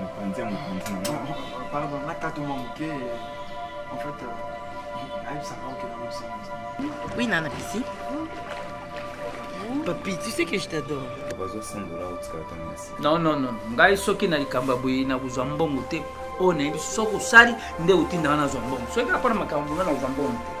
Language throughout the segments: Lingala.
mopanzi ya mopanzi na nga pardon nakata mwa moke en fait euh, ayebisaka okela mosala oui nana bisi Papi, tu sais que je t'adore. Non, non, non. Ngai soki na likambo boye na kozwa mbongo te. Oyo nayebi soki osali nde otindaka nazwa mbongo. Soki apana makambo bonga na kozwa mbongo te.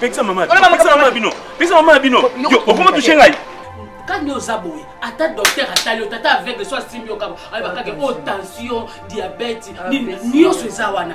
pekisa mama bino pekisa mama bino yo okoma touche ngai kani oza boye ata docteur atali yo tata aveugle so asimbi yo kaka ayeba kaka oyo oh, tension diabète ah, nini nyonso eza wana